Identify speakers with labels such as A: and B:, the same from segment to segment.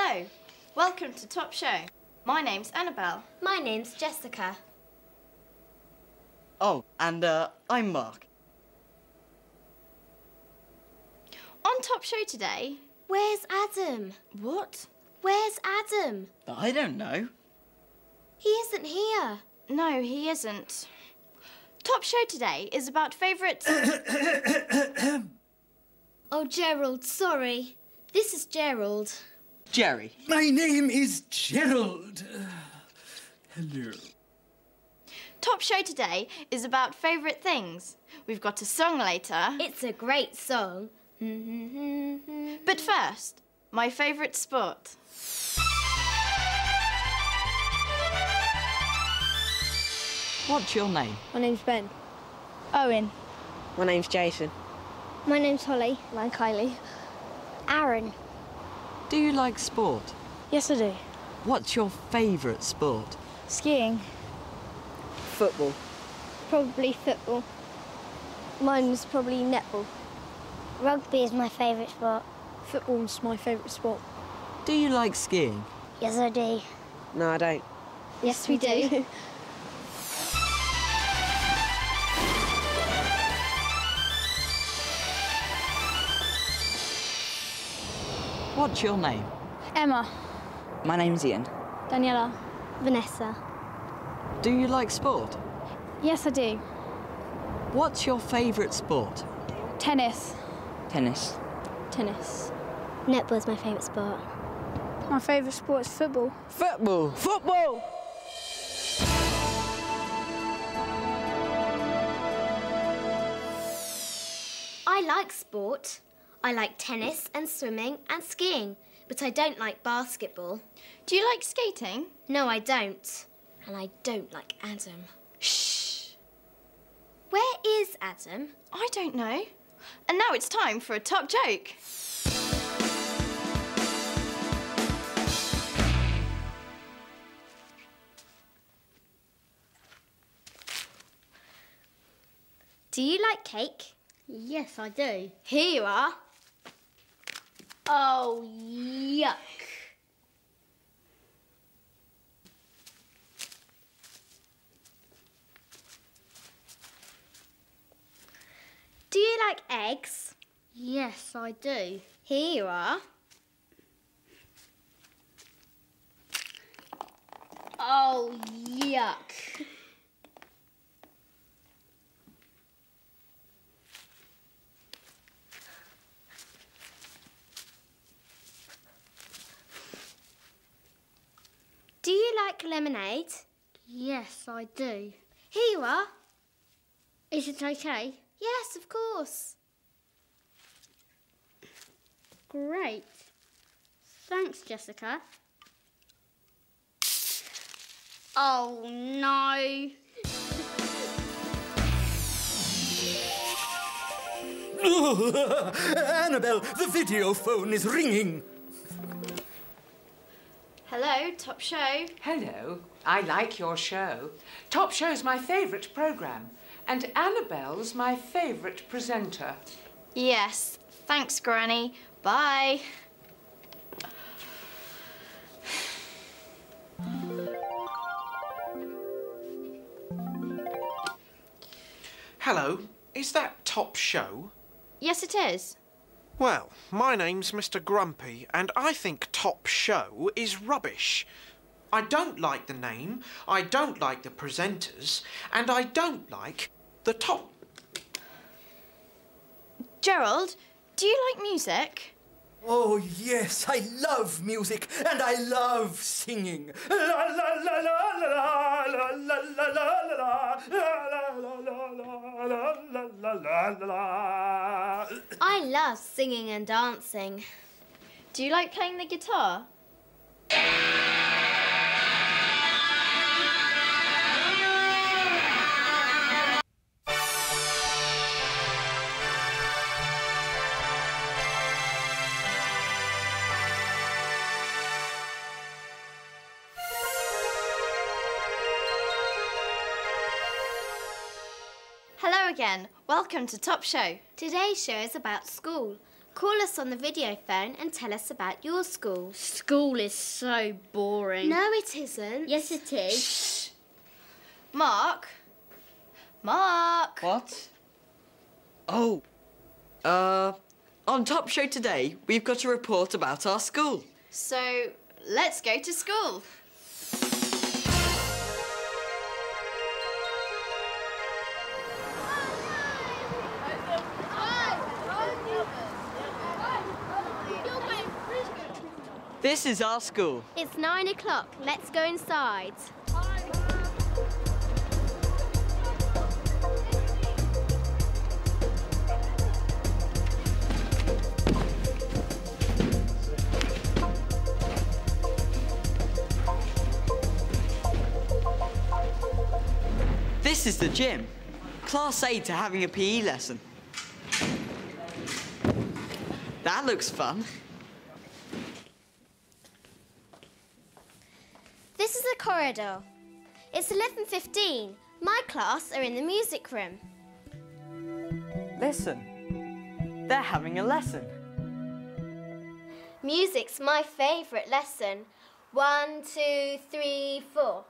A: Hello, welcome to Top Show. My name's Annabelle.
B: My name's Jessica.
C: Oh, and uh, I'm Mark.
A: On Top Show today,
B: Where's Adam?
A: what?
B: Where's Adam?
C: I don't know.
B: He isn't here.
A: No, he isn't. Top Show today is about favourite.
B: Oh, Gerald, sorry. This is Gerald.
C: Jerry.
D: My name is Gerald. Uh, hello.
A: Top Show today is about favourite things. We've got a song later.
B: It's a great song.
A: But first, my favourite sport.
C: What's your name?
E: My name's Ben. Owen.
F: My name's Jason.
E: My name's Holly. I'm Kylie. Aaron.
C: Do you like sport?
E: Yes, I do.
C: What's your favourite sport?
E: Skiing.
F: Football.
E: Probably football. Mine's probably netball.
G: Rugby is my favourite sport.
E: Football's my favourite sport.
C: Do you like skiing?
G: Yes, I do.
F: No, I don't.
E: Yes, we do.
C: What's your name?
E: Emma.
F: My name's Ian.
E: Daniela.
G: Vanessa.
C: Do you like sport?
E: Yes, I do.
C: What's your favourite sport?
E: Tennis.
F: Tennis.
E: Tennis.
G: Netball is my favourite sport.
E: My favourite sport is football.
F: Football. Football.
B: I like sport. I like tennis and swimming and skiing, but I don't like basketball.
A: Do you like skating?
B: No, I don't. And I don't like Adam.
A: Shh.
B: Where is Adam?
A: I don't know. And now it's time for a top joke.
B: Do you like cake?
E: Yes, I do.
B: Here you are.
E: Oh, yuck.
B: Do you like eggs?
E: Yes, I do.
B: Here you are.
E: Oh, yuck.
B: Do you like lemonade?
E: Yes, I do.
B: Here you are.
E: Is it okay?
B: Yes, of course.
E: Great. Thanks, Jessica. Oh, no.
D: Annabelle, the video phone is ringing.
A: Hello, Top Show.
H: Hello, I like your show. Top Show's my favourite programme, and Annabelle's my favourite presenter.
A: Yes, thanks, Granny. Bye.
I: Hello, is that Top Show?
A: Yes, it is.
I: Well, my name's Mr. Grumpy, and I think Top Show is rubbish. I don't like the name, I don't like the presenters, and I don't like the top.
A: Gerald, do you like music?
D: Oh, yes, I love music and I love singing. La la la la la la la la la la la la la la la
B: I love singing and dancing.
A: Do you like playing the guitar? Again. Welcome to Top Show.
B: Today's show is about school. Call us on the video phone and tell us about your school.
E: School is so boring.
B: No, it isn't.
E: Yes, it is.
A: Mark? Mark?
C: What? Oh. Uh, on Top Show today, we've got a report about our school.
A: So, let's go to school.
C: This is our school.
B: It's nine o'clock. Let's go inside.
C: This is the gym. Class A to having a PE lesson. That looks fun.
B: This is the corridor. It's 11.15. My class are in the music room.
C: Listen. They're having a lesson.
B: Music's my favourite lesson. One, two, three, four.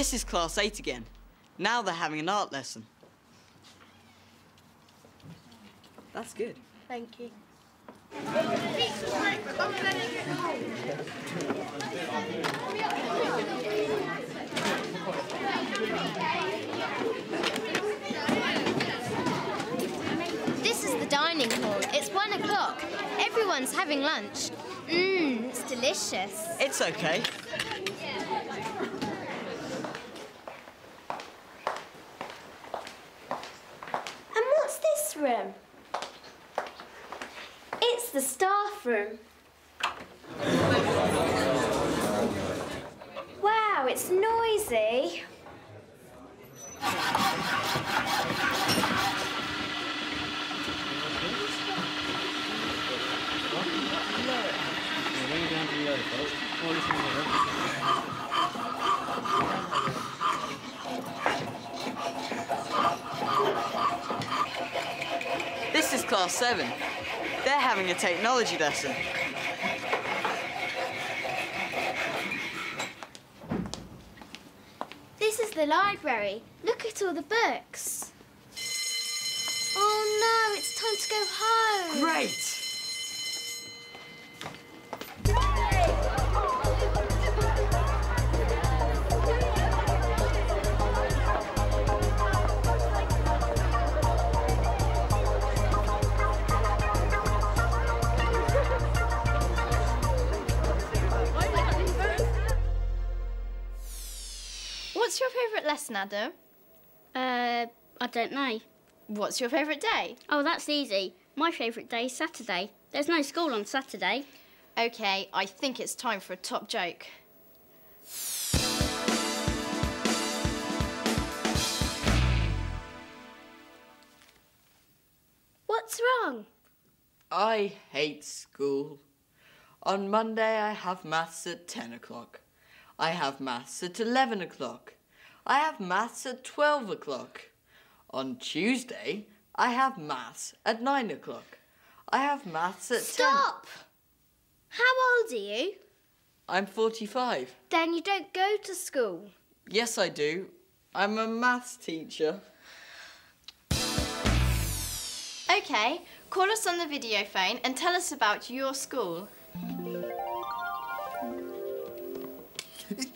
C: This is Class 8 again. Now they're having an art lesson. That's good.
B: Thank you. This is the dining hall. It's one o'clock. Everyone's having lunch. Mmm, it's delicious.
C: It's okay.
B: And what's this It's the staff room. Wow, it's noisy.
C: This is Class 7. They're having a technology lesson.
B: This is the library. Look at all the books. Oh no, it's time to go home.
C: Great!
A: Adam?
E: Uh, I don't know.
A: What's your favourite day?
E: Oh, that's easy. My favourite day is Saturday. There's no school on Saturday.
A: Okay, I think it's time for a top joke.
B: What's wrong?
C: I hate school. On Monday, I have maths at 10 o'clock. I have maths at 11 o'clock. I have maths at 12 o'clock. On Tuesday, I have maths at 9 o'clock. I have maths at 10.
B: Stop! How old are you?
C: I'm 45.
B: Then you don't go to school.
C: Yes, I do. I'm a maths teacher.
A: Okay, Call us on the video phone and tell us about your school.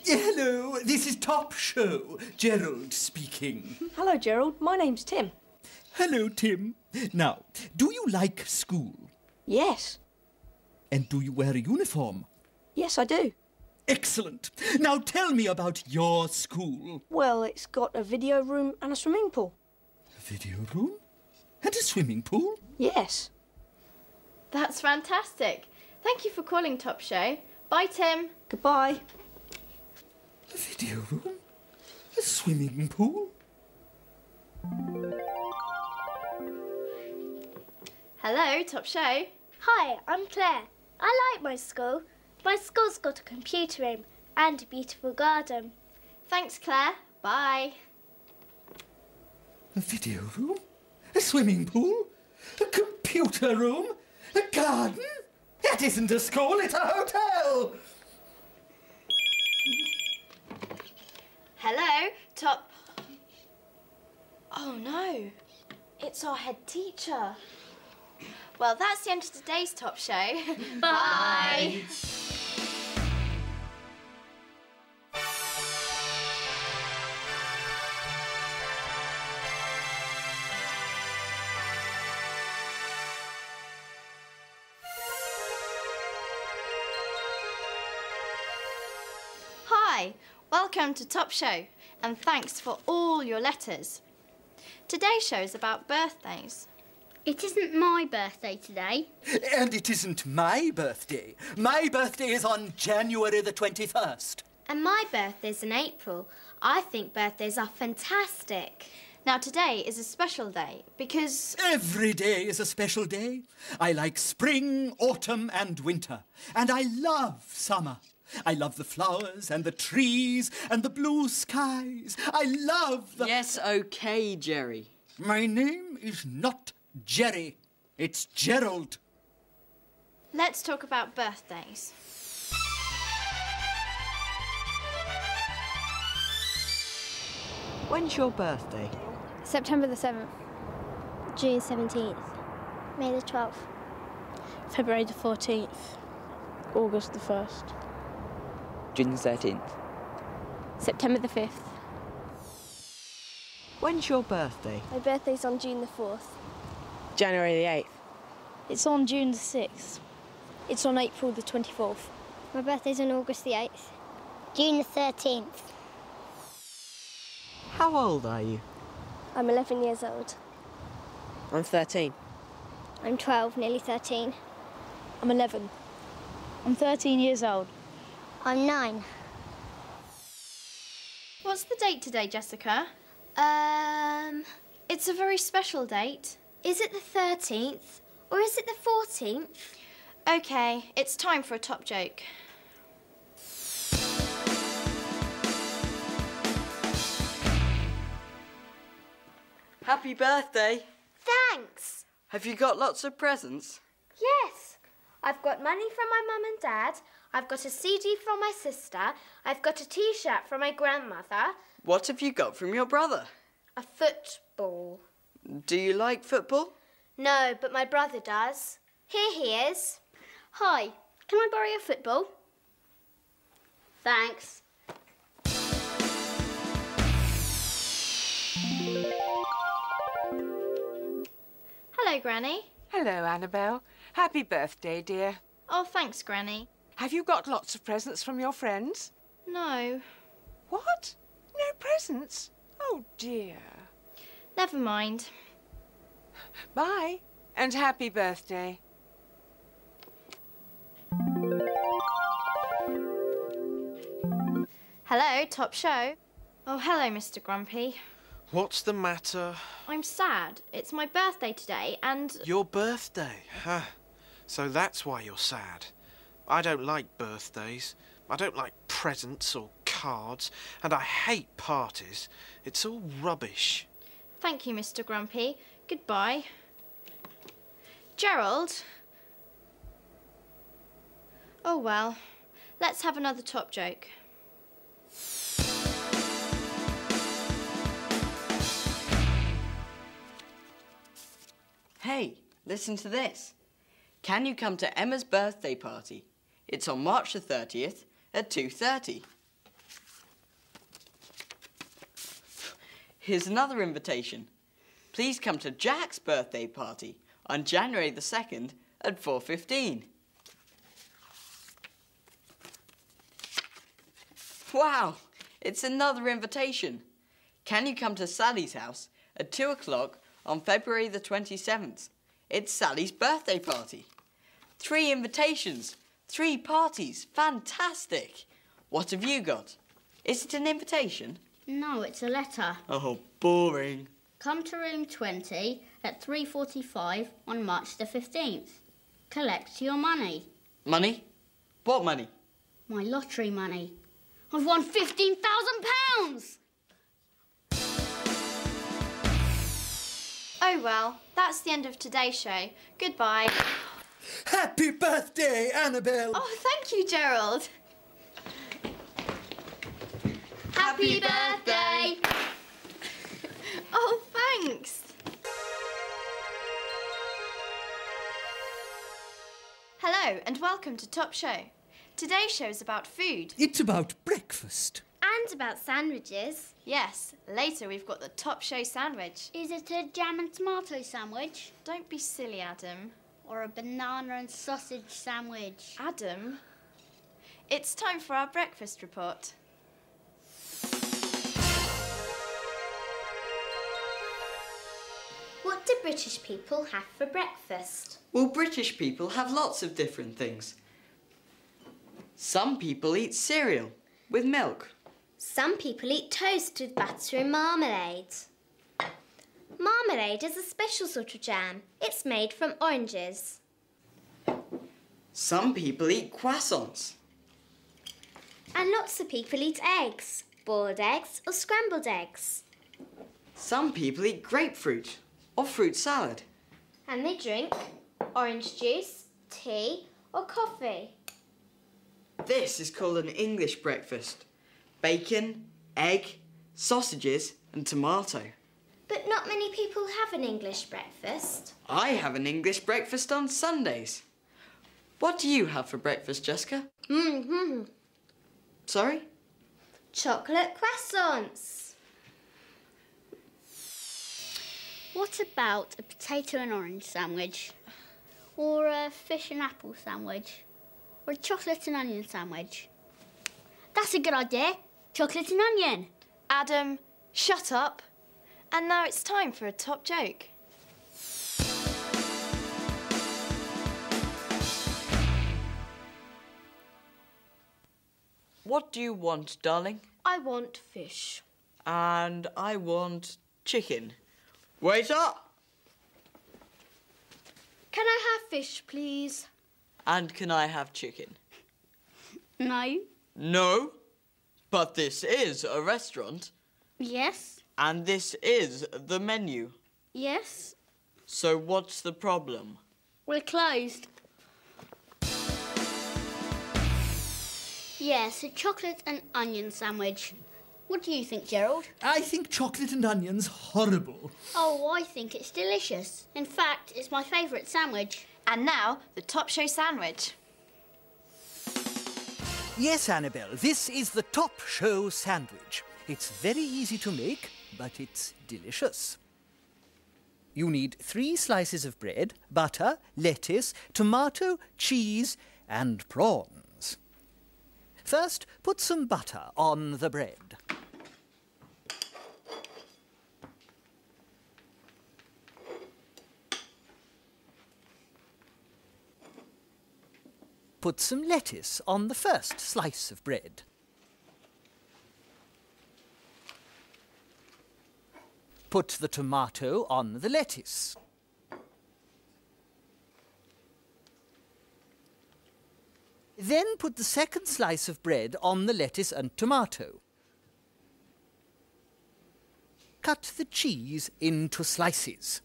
D: Hello, this is Top Show. Gerald speaking.
J: Hello, Gerald. My name's Tim.
D: Hello, Tim. Now, do you like school?
J: Yes.
D: And do you wear a uniform?
J: Yes, I do.
D: Excellent. Now tell me about your school.
J: Well, it's got a video room and a swimming pool.
D: A video room? And a swimming pool?
J: Yes.
A: That's fantastic. Thank you for calling Top Show. Bye, Tim.
J: Goodbye.
D: A video room? A swimming pool?
A: Hello, Top Show.
B: Hi, I'm Claire. I like my school. My school's got a computer room and a beautiful garden.
A: Thanks, Claire. Bye.
D: A video room? A swimming pool? A computer room? A garden? That isn't a school, it's a hotel!
A: Hello, Top. Oh no, it's our head teacher. Well, that's the end of today's Top Show. Bye. Hi, welcome to Top Show, and thanks for all your letters. Today's show is about birthdays.
E: It isn't my birthday today.
D: And it isn't my birthday. My birthday is on January the 21st.
B: And my birthday's in April. I think birthdays are fantastic.
A: Now, today is a special day because
D: Every day is a special day. I like spring, autumn, and winter. And I love summer. I love the flowers and the trees and the blue skies. I love the.
C: Yes, okay, Jerry.
D: My name is not Jerry, it's Gerald.
A: let's talk about birthdays.
F: When's your birthday?
G: September the 7th. June 17th. May the 12th.
J: February the 14th. August the 1st.
F: June the 13th.
J: September the 5th.
F: When's your birthday?
G: My birthday's on June the 4th.
J: January the 8th.
G: It's on June the 6th.
J: It's on April the 24th.
G: My birthday's on August the 8th. June the 13th.
F: How old are you?
G: I'm 11 years old.
J: I'm 13.
G: I'm 12, nearly 13.
J: I'm 11. I'm 13 years old.
G: I'm 9.
A: What's the date today, Jessica?
B: Um,
A: It's a very special date.
B: is it the 13th or is it the 14th?
A: Okay, it's time for a top joke.
C: Happy birthday.
B: Thanks.
C: Have you got lots of presents?
B: Yes. I've got money from my mum and dad. I've got a CD from my sister. I've got a t shirt from my grandmother.
C: What have you got from your brother?
B: A football.
C: Do you like football?
B: No, but my brother does. Here he is.
E: Hi, can I borrow your football? Thanks.
A: Hello, Granny.
H: Hello, Annabelle. Happy birthday, dear.
A: Oh, thanks, Granny.
H: Have you got lots of presents from your friends?
A: No,
H: What? No presents? Oh, dear.
A: never mind.
H: Bye, and happy birthday.
A: Hello, Top Show. Oh, hello, Mr. Grumpy.
I: What's the matter?
A: I'm sad. It's my birthday today, and
I: Your birthday, huh? So that's why you're sad. I don't like birthdays. I don't like presents or cards, and I hate parties. It's all rubbish.
A: thank you, Mr. Grumpy. Goodbye. Gerald? Oh, well. Let's have another top joke.
C: Hey, listen to this. Can you come to Emma's birthday party? It's on March the 30th at 2.30. Here's another invitation. Please come to Jack's birthday party on January the 2nd at 4.15. Wow, it's another invitation. Can you come to Sally's house at 2 o'clock on February the 27th? It's Sally's birthday party. Three invitations, three parties. Fantastic. What have you got? Is it an invitation?
E: No, it's a letter.
C: Oh, boring.
E: Come to room 20 at 3.45 on March the 15th. Collect your money.
C: Money? What money?
E: My lottery money. I've won £15,000!
A: Oh well, that's the end of today's show. Goodbye.
D: Happy birthday, Annabelle!
A: Oh, thank you, Gerald. Happy birthday! oh, thanks. Hello, and welcome to Top Show. Today's show is about food.
D: It's about breakfast.
B: And about sandwiches.
A: Yes, later we've got the Top Show sandwich.
E: Is it a jam and tomato sandwich?
A: Don't be silly, Adam.
E: Or a banana and sausage sandwich?
A: Adam, it's time for our breakfast report.
B: What do British people have for breakfast?
C: Well, British people have lots of different things. Some people eat cereal with milk.
B: Some people eat toast with butter and marmalade. Marmalade is a special sort of jam. It's made from oranges.
C: Some people eat croissants.
B: And lots of people eat eggs, boiled eggs or scrambled eggs.
C: Some people eat grapefruit or fruit salad.
B: And they drink orange juice, tea or coffee.
C: This is called an English breakfast. Bacon, egg, sausages and tomato.
B: But not many people have an English breakfast.
C: I have an English breakfast on Sundays. What do you have for breakfast, Jessica?
B: Mm-hmm.
C: Sorry?
B: Chocolate croissants.
E: What about a potato and orange sandwich? Or a fish and apple sandwich? Or a chocolate and onion sandwich? That's a good idea. Chocolate and onion.
A: Adam, shut up. And now it's time for a top joke.
C: What do you want, darling?
A: I want fish.
C: And I want chicken. Waiter!
A: Can I have fish, please?
C: And can I have chicken?
E: No.
C: No. But this is a restaurant.
E: Yes.
C: And this is the menu.
E: Yes.
C: So what's the problem?
E: We're closed. Yes, a chocolate and onion sandwich. What do you think, Gerald?
D: I think chocolate and onions horrible.
E: Oh, I think it's delicious. In fact, it's my favourite sandwich.
A: And now, the Top Show sandwich.
D: Yes, Annabelle, this is the top show sandwich. It's very easy to make, but it's delicious. You need three slices of bread, butter, lettuce, tomato, cheese, and prawns. First, put some butter on the bread. Put some lettuce on the first slice of bread. Put the tomato on the lettuce. Then put the second slice of bread on the lettuce and tomato. Cut the cheese into slices.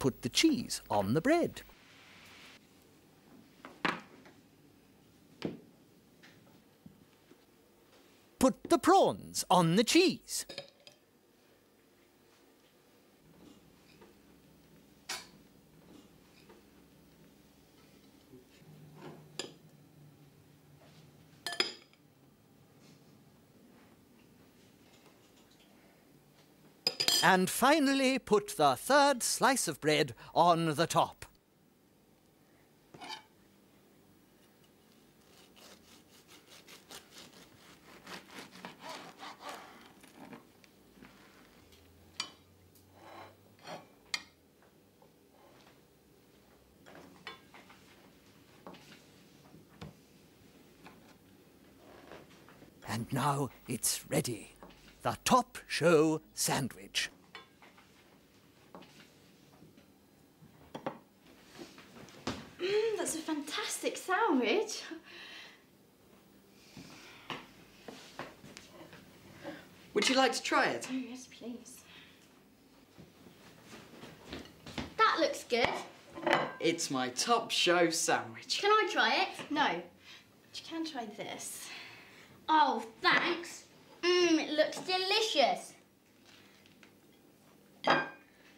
D: put the cheese on the bread.
K: Put the prawns on the cheese. And finally, put the third slice of bread on the top. And now it's ready. The top show sandwich.
A: Mm, that's a fantastic sandwich.
C: Would you like to try it?
A: Oh, yes, please.
E: That looks good.
C: It's my top show sandwich.
E: Can I try it?
A: No. But you can try this.
E: Oh, thanks. Looks delicious.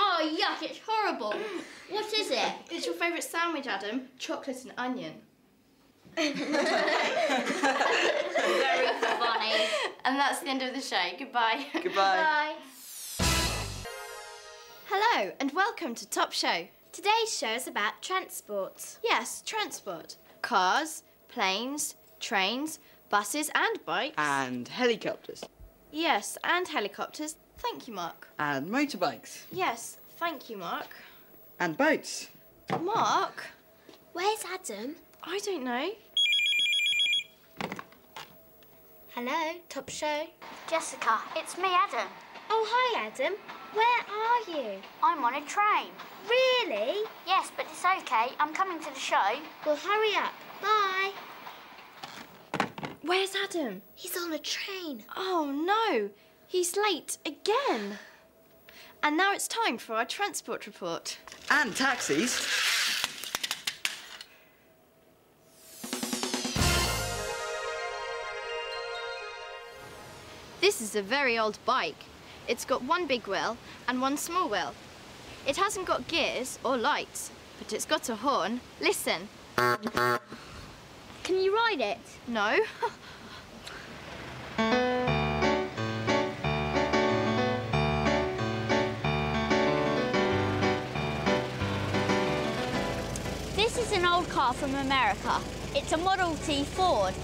E: Oh, yuck, it's horrible. What is it?
A: It's your favourite sandwich, Adam. Chocolate and onion.
E: Very funny.
A: And that's the end of the show. Goodbye.
C: Goodbye.
E: Bye.
A: Hello, and welcome to Top Show.
B: Today's show is about transport.
A: Yes, transport. Cars, planes, trains, buses and bikes.
C: And helicopters.
A: Yes, and helicopters. Thank you, Mark.
C: And motorbikes.
A: Yes, thank you, Mark.
C: And boats.
A: Mark?
B: Where's Adam?
A: I don't know.
B: Hello, Top Show.
E: Jessica, it's me, Adam.
B: Oh, hi, Adam. Where are you?
E: I'm on a train.
B: Really?
E: Yes, but it's okay. I'm coming to the show.
B: Well, hurry up. Bye.
A: Where's Adam?
B: He's on a train.
A: Oh no, he's late again. And now it's time for our transport report.
C: And taxis.
A: This is a very old bike. It's got one big wheel and one small wheel. It hasn't got gears or lights, but it's got a horn. Listen.
E: Can you ride it?
A: No.
E: This is an old car from America. It's a Model T Ford.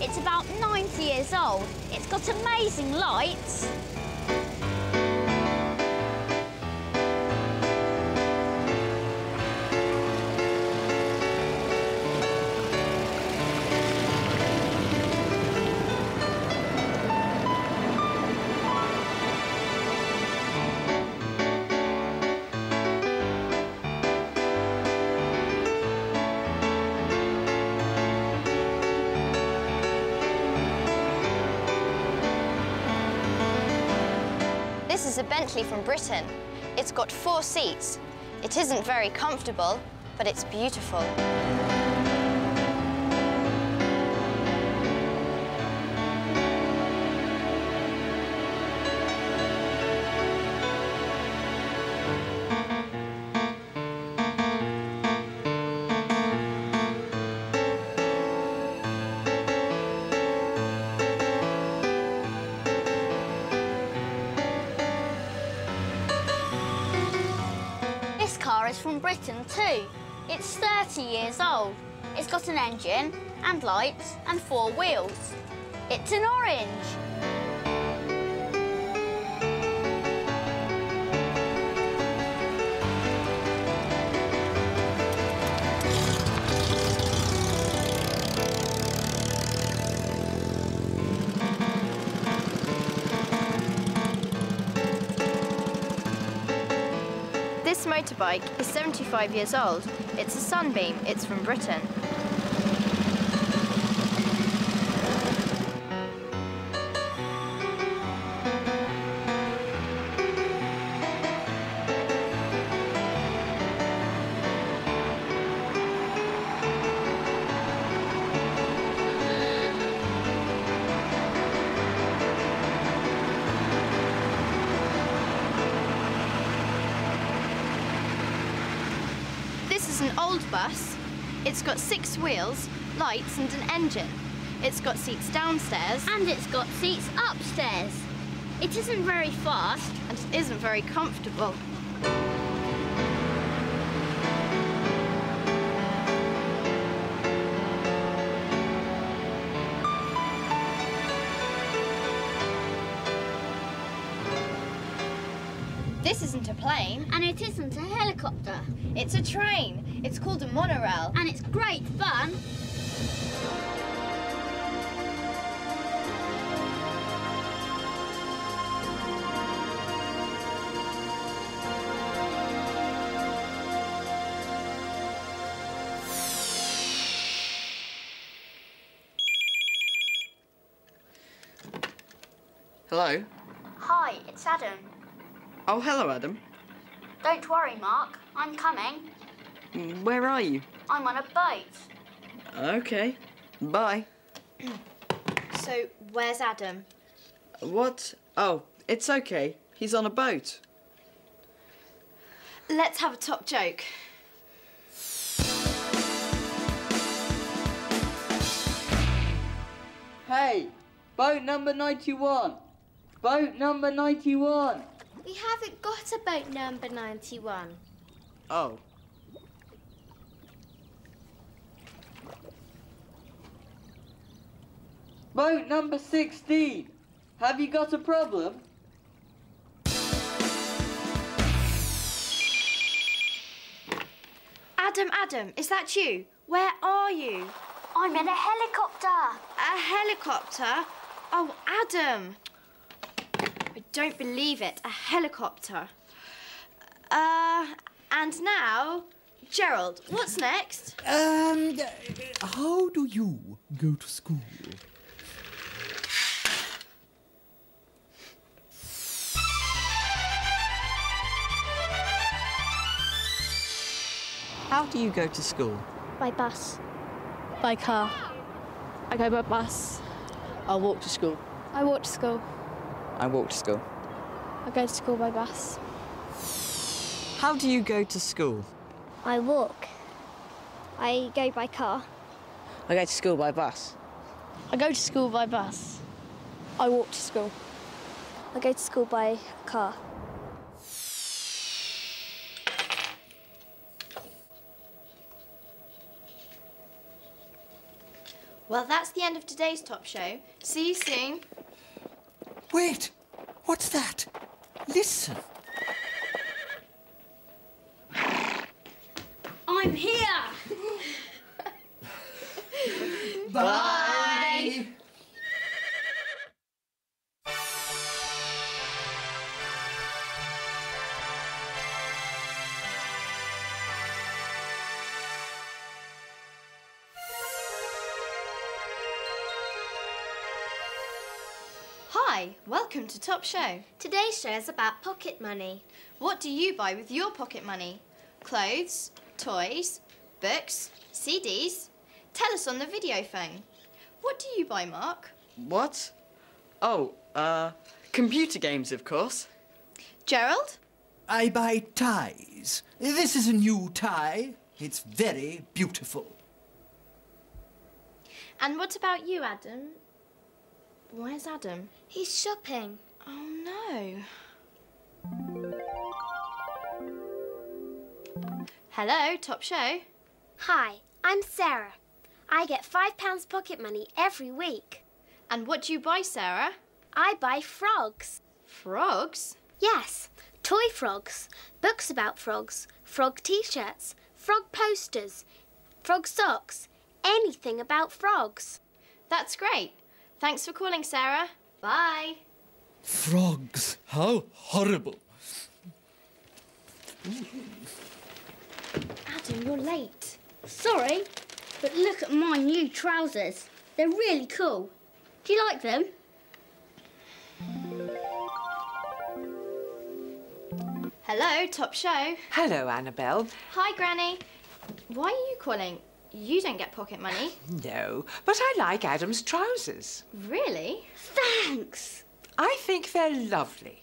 E: It's about 90 years old. It's got amazing lights.
A: This is a Bentley from Britain. It's got four seats. It isn't very comfortable, but it's beautiful.
E: Britain too. It's 30 years old. It's got an engine and lights and four wheels. It's an orange.
A: This motorbike is 75 years old. It's a Sunbeam. It's from Britain. Six wheels, lights, and an engine. It's got seats downstairs.
E: And it's got seats upstairs. It isn't very fast.
A: And it isn't very comfortable. This isn't a plane.
E: And it isn't a helicopter.
A: It's a train. It's called a monorail.
E: And it's great fun.
C: Oh, hello, Adam.
E: Don't worry, Mark. I'm coming.
C: Mm, Where are you?
E: I'm on a boat.
C: Okay. Bye.
A: So, where's Adam?
C: What? Oh, it's okay. He's on a boat.
A: Let's have a top joke.
C: Hey, boat number 91. Boat number 91.
B: We haven't got a boat number 91.
C: Oh. Boat number 16. Have you got a problem?
A: Adam, Adam, is that you? Where are you?
E: I'm in a helicopter.
A: A helicopter? Oh, Adam. I don't believe it. A helicopter. Uh, and now, Gerald, what's next?
K: Um, how do you go to school?
F: How do you go to school?
G: By bus.
J: By car. I go by bus. I walk to school.
G: I walk to school.
F: I walk to school.
G: I go to school by bus.
F: How do you go to school?
G: I walk. I go by car.
F: I go to school by bus.
J: I go to school by bus. I walk to school.
G: I go to school by car.
A: Well, that's the end of today's Top Show. See you soon.
K: Wait, what's that? Listen.
E: I'm here.
C: Bye.
A: Welcome to Top Show.
B: Today's show is about pocket money.
A: What do you buy with your pocket money? Clothes, toys, books, CDs? Tell us on the video phone. What do you buy, Mark?
C: What? Oh, uh, computer games, of course.
A: Gerald?
K: I buy ties. This is a new tie. It's very beautiful.
A: And what about you, Adam? Where's Adam?
B: He's shopping.
A: Oh no. Hello, Top Show.
B: Hi, I'm Sarah. I get £5 pocket money every week.
A: And what do you buy, Sarah?
B: I buy frogs.
A: Frogs?
B: Yes, toy frogs, books about frogs, frog t shirts, frog posters, frog socks, anything about frogs.
A: That's great. Thanks for calling, Sarah. Bye.
K: Frogs. How horrible.
A: Adam, you're late.
E: Sorry, but look at my new trousers. They're really cool. Do you like them?
A: Hello, Top Show.
H: Hello, Annabelle.
A: Hi, Granny. Why are you calling? You don't get pocket money.
H: No, but I like Adam's trousers.
A: Really?
E: Thanks.
H: I think they're lovely.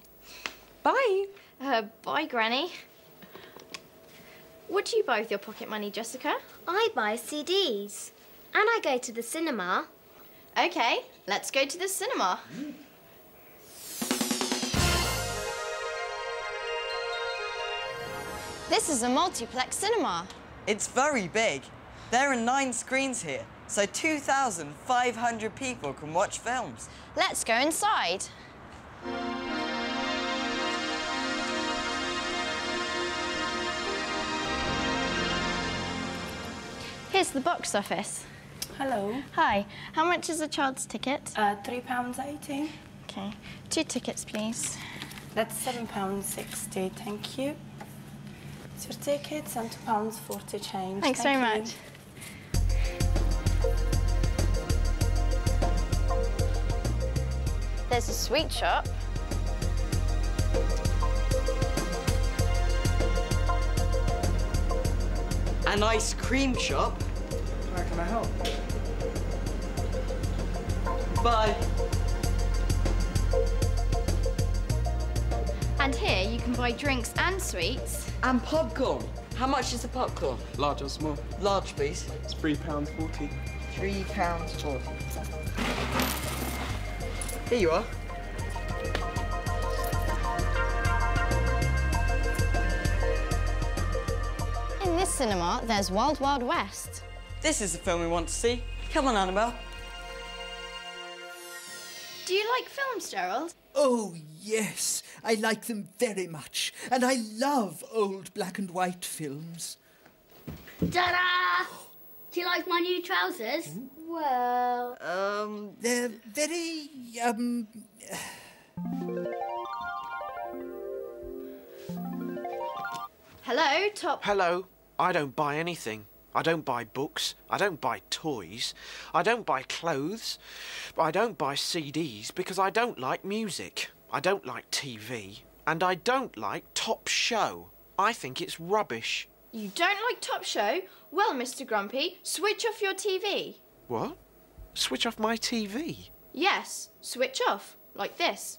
H: Bye.
A: Uh, bye, Granny. What do you buy with your pocket money, Jessica?
B: I buy CDs. And I go to the cinema.
A: Okay, let's go to the cinema. This is a multiplex cinema.
C: It's very big. There are nine screens here, so 2,500 people can watch films.
A: Let's go inside. Here's the box office.
L: Hello.
A: Hi, how much is a child's ticket?
L: Uh, three pounds eighty.
A: Okay, two tickets, please.
L: That's seven pounds sixty. Thank you. It's your tickets and two pounds forty change.
A: Thanks
L: Thank
A: very
L: you.
A: much. There's a sweet shop.
C: An ice cream shop.
M: How can I help?
C: Bye.
A: And here you can buy drinks and sweets.
C: And popcorn. How much is the popcorn?
N: Large or small?
C: Large, please.
N: It's
C: £3.40. £3.40. Here you are.
A: In this cinema, there's Wild Wild West.
C: This is the film we want to see. Come on, Annabelle.
A: Do you like films, Gerald?
D: Oh, yes, I like them very much. And I love old black and white films.
E: Ta-da! Do you like my new trousers?
B: Well,
D: Um, they're very, um.
A: Hello, Top.
I: Hello. I don't buy anything. I don't buy books. I don't buy toys. I don't buy clothes. I don't buy CDs because I don't like music. I don't like TV. And I don't like Top Show. I think it's rubbish.
A: You don't like Top Show? Well, Mr. Grumpy, switch off your TV.
I: What? Switch off my TV?
A: Yes, switch off, like this.